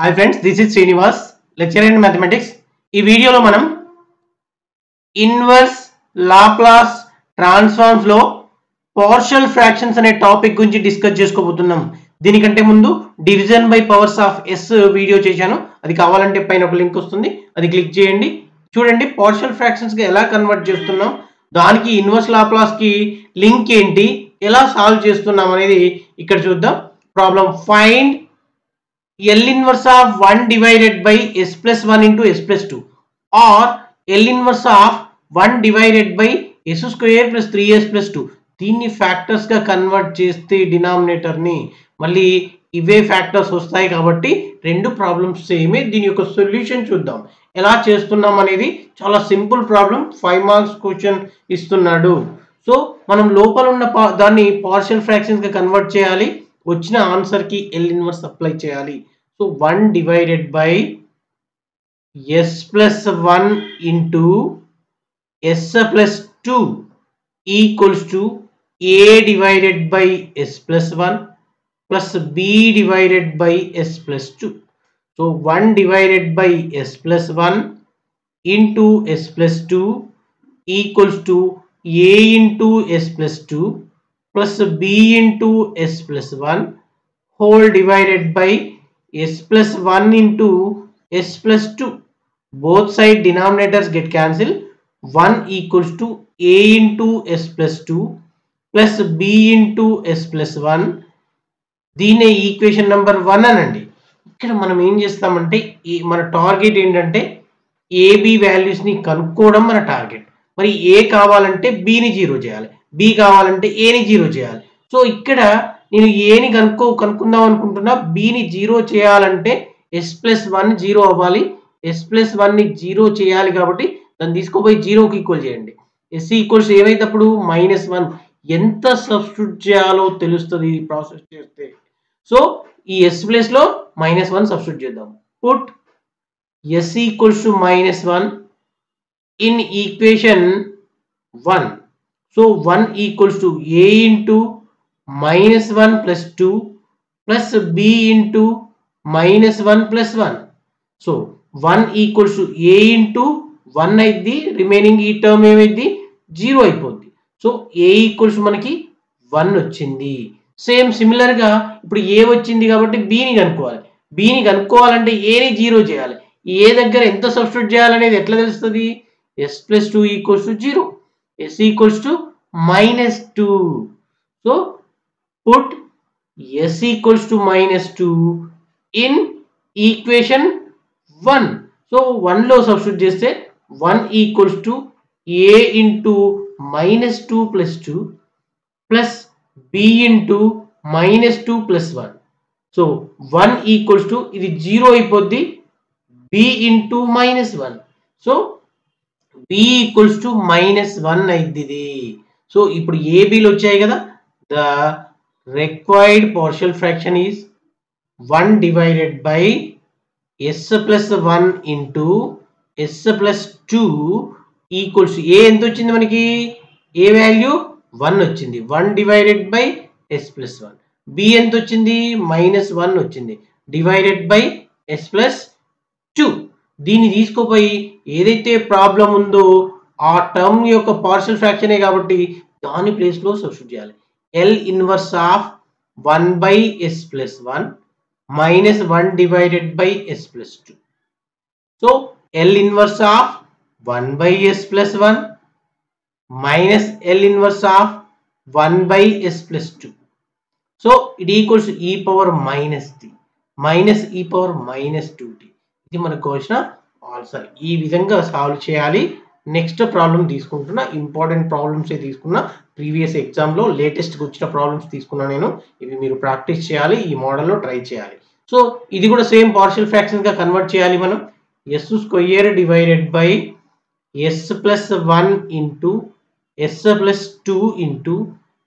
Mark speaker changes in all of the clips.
Speaker 1: Hi friends this is Srinivas lecture in mathematics ఈ వీడియోలో మనం ఇన్వర్స్ లాప్లాస్ ట్రాన్స్ఫార్మ్స్లో పార్షల్ ఫ్రాక్షన్స్ అనే టాపిక్ గురించి డిస్కస్ చేసుకోబోతున్నాం. దీనికంటే ముందు division by powers of s video చేశాను. అది కావాలంటే పైన ఒక లింక్ వస్తుంది. అది క్లిక్ చేయండి. చూడండి పార్షల్ ఫ్రాక్షన్స్గా ఎలా కన్వర్ట్ చేస్తున్నాం? దానికి ఇన్వర్స్ లాప్లాస్కి లింక్ ఏంటి? ఎలా సాల్వ్ చేస్తున్నాం అనేది ఇక్కడ చూద్దాం. Problem find L inverse of 1 divided by s plus 1 into s plus 2 or L inverse of 1 divided by s square plus 3s plus 2 దీన్ని ఫ్యాక్టర్స్గా కన్వర్ట్ చేస్తే డినామినేటర్ని మళ్ళీ ఇవే ఫ్యాక్టర్స్ వస్తాయి కాబట్టి రెండు ప్రాబ్లమ్స్ సేమే దీని యొక్క సొల్యూషన్ చూద్దాం. ఎలా చేస్తున్నాం అనేది చాలా simple problem five marks question ఇస్తున్నాడు. సో మనం లోపల ఉన్న పా- దాన్ని పార్షియల్ ఫ్రాక్షన్స్గా కన్వర్ట్ చేయాలి. వచ్చిన ఆన్సర్కి ఎల్ ఇన్వర్స్ అప్లై చేయాలి. So 1 divided by s plus 1 into s plus 2 equals to a divided by s plus 1 plus b divided by s plus 2. So 1 divided by s plus 1 into s plus 2 equals to a into s plus 2 plus b into s plus 1 whole divided by s plus 1 into s plus 2 both side denominators get cancelled. 1 equals to a into s plus 2 plus b into s plus 1 దీనే equation number one అనండి. ఇక్కడ మనం ఏం చేస్తామంటే ఈ మన target ఏంటంటే AB వాల్యూస్ని కనుక్కోవడం మన టార్గెట్ మరి ఏ కావాలంటే బిని జీరో చేయాలి. బి కావాలంటే ఏని జీరో చేయాలి. సో ఇక్కడ నేను ఏని కనుక్కో కనుక్కుందాం అనుకుంటున్నా బిని జీరో చేయాలంటే ఎస్ ప్లస్ వన్ జీరో అవ్వాలి. ఎస్ ప్లస్ వన్ని జీరో చేయాలి కాబట్టి దాన్ని తీసుకుపోయి జీరోకి ఈక్వల్ చేయండి. ఎస్ ఈక్వల్స్ ఏవైతప్పుడు మైనస్ వన్ ఎంత సబ్స్టిట్యూట్ చేయాలో తెలుస్తుంది ఈ ప్రాసెస్ చేస్తే. సో ఈ ఎస్ ప్లస్లో మైనస్ వన్ సబ్స్టిట్యూట్ చేద్దాం. Put s equals to minus one in equation one so one equals to a into minus one plus two plus b into minus one plus one so one equals a into one అయింది remaining ఈ term ఏమైంది zero అయిపోద్ది. So ఏ equals మనకి one వచ్చింది. Same సిమిలర్గా ఇప్పుడు ఏ వచ్చింది కాబట్టి బీని కనుక్కోవాలి. బీని కనుక్కోవాలంటే ఏని జీరో చేయాలి. ఏ దగ్గర ఎంత సబ్స్టిట్యూట్ చేయాలనేది ఎట్లా తెలుస్తుంది? S plus two equals to zero s equals to minus two so put s equals to minus 2 in equation 1 so 1 లో సబ్స్టిట్యూట్ చేస్తే 1 equals to a into minus two plus two plus b into minus two plus one so one equals to ఇది zero అయిపోద్ది b into minus one so b equals to minus one అయింది ఇది so ఇప్పుడు ఏబీలు వచ్చాయి కదా the required partial fraction is 1 divided by s plus 1 into s plus 2 equals a ఎంత వచ్చింది మనకి? ఏ వాల్యూ వన్ వచ్చింది. One divided by s plus one b ఎంత వచ్చింది? మైనస్ వన్ వచ్చింది. Divided by s plus two దీన్ని తీసుకోపోయి ఏదైతే ప్రాబ్లం ఉందో ఆ టర్మ్ యొక్క పార్షల్ ఫ్రాక్షనే కాబట్టి దాని ప్లేస్లో సబ్స్టిట్యూట్ చేయాలి. L inverse of 1 by s plus 1 minus 1 divided by s plus 2. So L inverse of 1 by s plus 1 minus L inverse of 1 by s plus 2. So it equals to e power minus t minus e power minus 2t. ఇది మనకు వచ్చిన answer ఈ విధంగా solve చేయాలి next problem తీసుకుంటున్నా important problems తీసుకున్నా previous ఎగ్జామ్లో లేటెస్ట్గా వచ్చిన ప్రాబ్లమ్స్ తీసుకున్నా నేను. ఇవి మీరు ప్రాక్టీస్ చేయాలి ఈ మోడల్లో ట్రై చేయాలి. సో ఇది కూడా సేమ్ పార్షియల్ ఫ్రాక్షన్స్గా కన్వర్ట్ చేయాలి మనం. S square divided by s plus one into s plus two into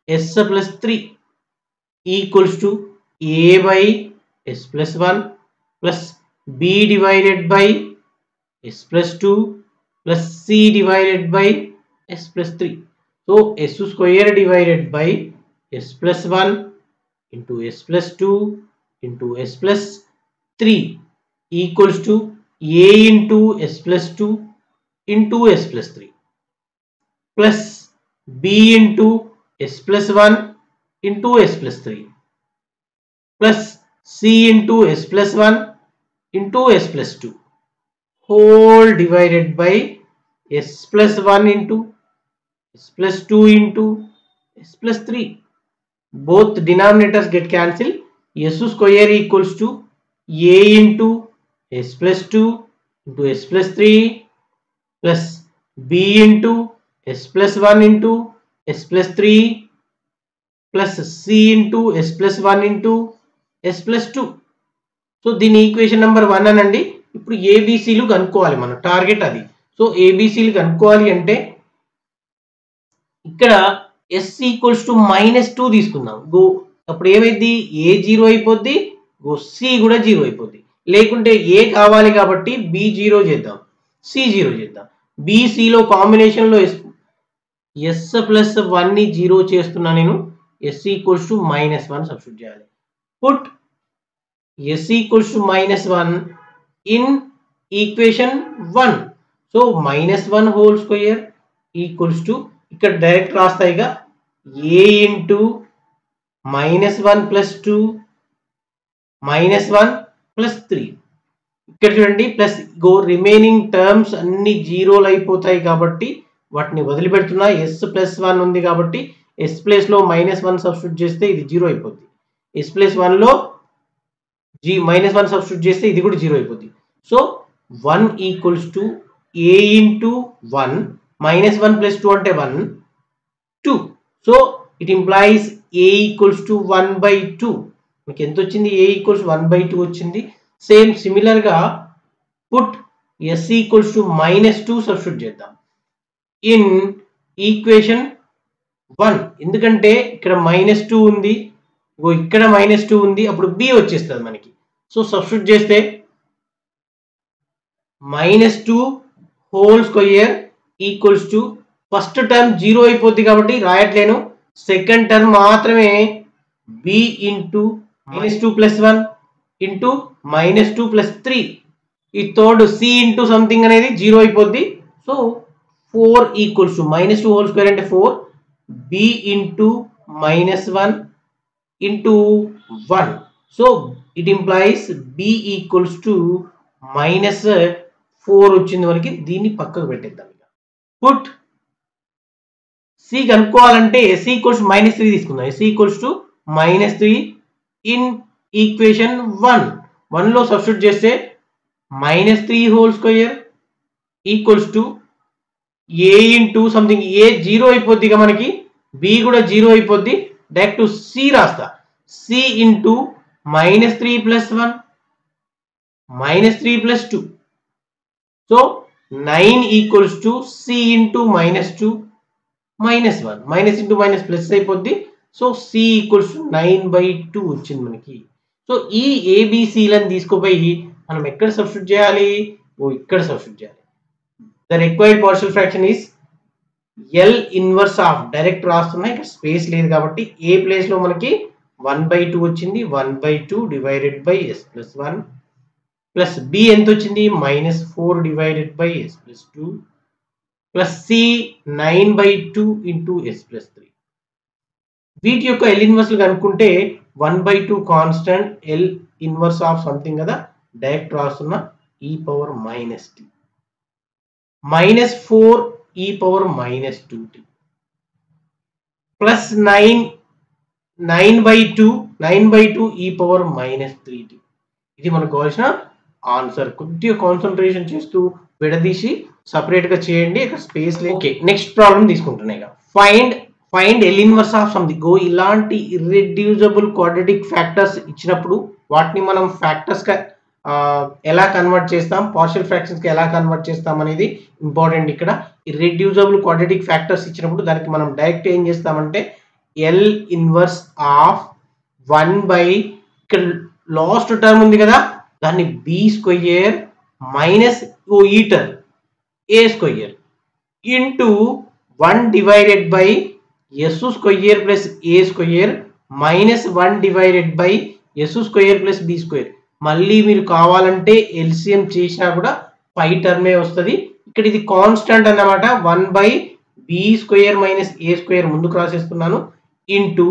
Speaker 1: s plus three equals to a by s plus one plus b divided by s plus two plus c divided by s plus three so s square divided by s plus one into s plus two into s plus three equals to a into s plus two into s plus three plus b into s plus one into s plus three plus c into s plus one into s plus two whole divided by s plus 1 into s plus 2 into s plus 3 both denominators get cancelled s square equals to a into s plus 2 into s plus 3 plus b into s plus 1 into s plus 3 plus c into s plus 1 into s plus 2 so దీని equation number one అనండి ఇప్పుడు ఏబిసిలు కనుక్కోవాలి మనం target అది so ఏబిసిలు కనుక్కోవాలి అంటే ఇక్కడ s equals to minus two తీసుకుందాం. గో అప్పుడు ఏమైంది ఏ జీరో అయిపోద్ది. గో సి కూడా జీరో అయిపోద్ది. లేకుంటే ఏ కావాలి కాబట్టి బి జీరో చేద్దాం. సి జీరో చేద్దాం. బీసీలో కాంబినేషన్లో ఎస్ ఎస్ ప్లస్ వన్ని జీరో చేస్తున్నా నేను. S equals to minus one substitute చేయాలి. Put s equals to minus one in equation one so minus one whole square equals to ఇక్కడ direct రాస్తాయిగా a into minus one plus two minus one plus three ఇక్కడ చూడండి plus go remaining terms అన్ని జీరోలు అయిపోతాయి కాబట్టి వాటిని వదిలిపెడుతున్నా. Yes plus one ఉంది కాబట్టి yes ప్లేస్లో మైనస్ వన్ సబ్స్టిట్యూట్ చేస్తే ఇది జీరో అయిపోద్ది. ఎస్ ప్లస్ వన్లో జీ మైనస్ వన్ సబ్స్టిట్యూట్ చేస్తే ఇది కూడా జీరో అయిపోద్ది. So one equals to a into one minus one plus two అంటే one two so it implies a equals to one by two మీకు ఎంత వచ్చింది? A equals one by two వచ్చింది. Same సిమిలర్గా put s equals to minus two substitute చేద్దాం. In equation one ఎందుకంటే ఇక్కడ minus two ఉంది. ఇగో ఇక్కడ మైనస్ టూ ఉంది. అప్పుడు బి వచ్చేస్తుంది మనకి. సో సబ్స్టిట్యూట్ చేస్తే minus two whole square equals to first term zero అయిపోద్ది కాబట్టి రాయట్లేను. సెకండ్ టర్మ్ మాత్రమే b into minus two plus one into minus two plus three ఈ థర్డ్ సి ఇంటూ సంథింగ్ అనేది జీరో అయిపోద్ది. So four equals to minus two whole square అంటే four b into minus one into one so it implies b equals to minus four వచ్చింది మనకి దీన్ని పక్కకు పెట్టేద్దాం ఇక. పుట్ సి కనుక్కోవాలంటే ఎస్ ఈక్వల్స్ మైనస్ త్రీ తీసుకుందాం. S equals to minus three in equation one వన్లో సబ్స్టిట్యూట్ చేస్తే minus three whole square equals to a into something a zero అయిపోద్ది ఇక మనకి. బి కూడా జీరో అయిపోద్ది. డైరెక్ట్ సి రాస్తా. C into minus three plus one minus three plus two so nine equals to c into minus two minus one minus into minus plus అయిపోద్ది. So c equals to nine by two వచ్చింది మనకి. So ఈ ఏబిసిలను తీసుకుపోయి మనం ఎక్కడ substitute చేయాలి? ఓ ఇక్కడ substitute చేయాలి. The required partial fraction is L inverse of direct రాస్తున్నా ఇక్కడ స్పేస్ లేదు కాబట్టి ఏ ప్లేస్లో మనకి వన్ బై టూ వచ్చింది. One by two divided by s plus one plus b ఎంత వచ్చింది minus four divided by s plus two plus c nine by two into s plus three. వీటి యొక్క ఎల్ ఇన్వర్స్లు కనుక్కుంటే one by two constant L inverse of something కదా? Direct రాస్తున్న e power minus t minus four e power minus two t plus nine nine by two nine by two e power minus three t ఇది మనకు కావాల్సిన answer కొద్దిగా concentration చేస్తూ విడదీసి సపరేట్గా చేయండి. ఇక్కడ స్పేస్ లేదు. ఓకే నెక్స్ట్ ప్రాబ్లం తీసుకుంటున్నాయి find find L inverse of something so ఇలాంటి ఇర్రెడ్యూజబుల్ క్వాడ్రటిక్ ఫ్యాక్టర్స్ ఇచ్చినప్పుడు వాటిని మనం ఫ్యాక్టర్స్గా ఎలా కన్వర్ట్ చేస్తాం? పార్షియల్ ఫ్రాక్షన్స్కి ఎలా కన్వర్ట్ చేస్తాం అనేది ఇంపార్టెంట్ ఇక్కడ. ఇర్రెడ్యూజబుల్ క్వాడ్రటిక్ ఫ్యాక్టర్స్ ఇచ్చినప్పుడు దానికి మనం డైరెక్ట్ ఏం చేస్తామంటే L inverse of one by ఇక్కడ లాస్ట్ టర్మ్ ఉంది కదా? దాన్ని బి స్క్వయర్ మైనస్ ఓ eater a square into one divided by s square plus a square minus one divided by s square plus b square మళ్ళీ మీరు కావాలంటే LCM చేసినా కూడా పై టర్మే వస్తుంది. ఇక్కడ ఇది కాన్స్టెంట్ అన్నమాట. One by b square minus a square ముందుకు రాసేస్తున్నాను. Into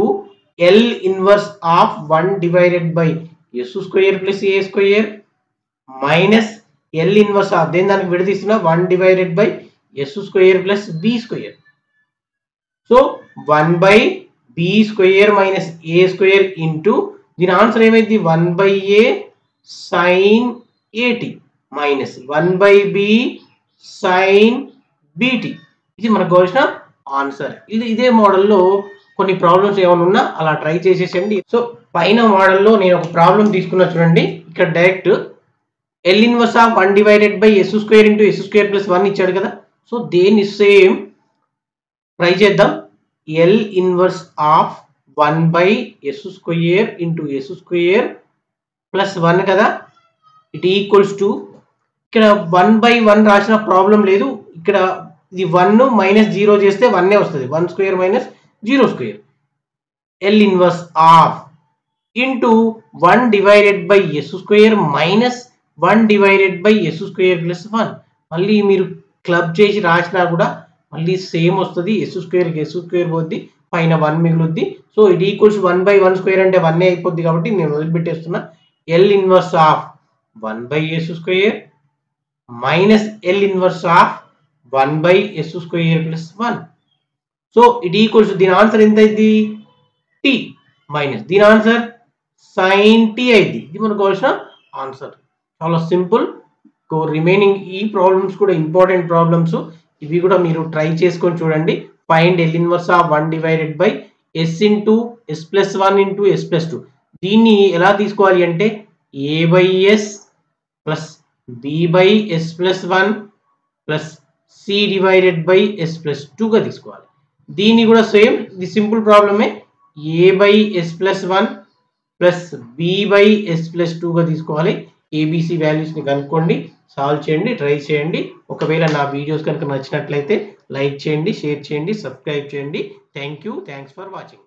Speaker 1: l inverse of one divided by s square plus a square minus l inverse of దేని దానికి విడదీస్తున్నా one divided by s square plus b square. So one by b square minus a square into దీని answer ఏమైంది? One by a sine a t minus one by b sine b t ఇది మనకు కావాల్సిన answer. ఇది ఇదే మోడల్లో కొన్ని problems ఏమైనా ఉన్నా అలా ట్రై చేసేసండి సో పైన మోడల్లో నేను ఒక ప్రాబ్లం తీసుకున్నా చూడండి. ఇక్కడ direct l inverse of one divided by s square into s square plus one ఇచ్చాడు కదా. సో దేని సేమ్ ట్రై చేద్దాం. L inverse of one by s square into s square plus one కదా. ఇట్ ఈక్వల్స్ టు ఇక్కడ one by one రాసిన problem లేదు. ఇక్కడ ఇది వన్ మైనస్ జీరో చేస్తే వన్నే వస్తుంది. One square minus zero square. L inverse of into one divided by s square minus one divided by s square plus one మళ్ళీ మీరు క్లబ్ చేసి రాసినా కూడా మళ్ళీ సేమ్ వస్తుంది. ఎస్ స్క్వేర్ ఎస్ స్క్వేర్ పోద్ది. పైన one మిగులుద్ది. So it equals one by one square అంటే వన్ అయిపోద్ది కాబట్టి నేను వదిలిపెట్టేస్తున్నా. L inverse of one by s square minus l inverse of one by s square plus one so it equals దీని answer ఎంత అయింది? Tea minus దీని answer sine t అయింది. ఇది మనకు కావాల్సిన ఆన్సర్ చాలా సింపుల్ రిమైనింగ్ ఈ ప్రాబ్లమ్స్ కూడా ఇంపార్టెంట్ ప్రాబ్లమ్స్ ఇవి కూడా మీరు ట్రై చేసుకొని చూడండి. Find l inverse of one divided by s into s plus one into s plus two దీన్ని ఎలా తీసుకోవాలి అంటే a by s plus b by s plus one plus c divided by s plus టూగా తీసుకోవాలి. దీన్ని కూడా same ఇది simple ప్రాబ్లమే a. By s plus one plus b by s plus టూగా తీసుకోవాలి. ఏబిసి వాల్యూస్ని కనుక్కోండి సాల్వ్ చేయండి ట్రై చేయండి. ఒకవేళ నా వీడియోస్ కనుక నచ్చినట్లయితే లైక్ చేయండి షేర్ చేయండి సబ్స్క్రైబ్ చేయండి. Thank you thanks for watching